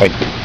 Bye.